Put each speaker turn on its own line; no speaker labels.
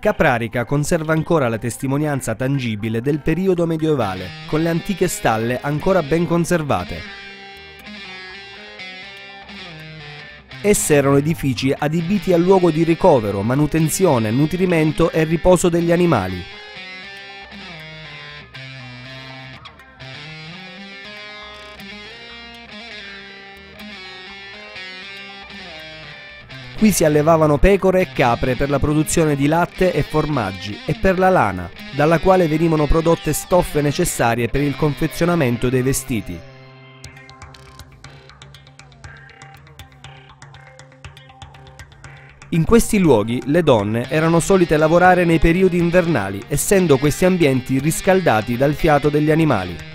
Caprarica conserva ancora la testimonianza tangibile del periodo medievale, con le antiche stalle ancora ben conservate. Esse erano edifici adibiti al luogo di ricovero, manutenzione, nutrimento e riposo degli animali. Qui si allevavano pecore e capre per la produzione di latte e formaggi e per la lana, dalla quale venivano prodotte stoffe necessarie per il confezionamento dei vestiti. In questi luoghi le donne erano solite lavorare nei periodi invernali, essendo questi ambienti riscaldati dal fiato degli animali.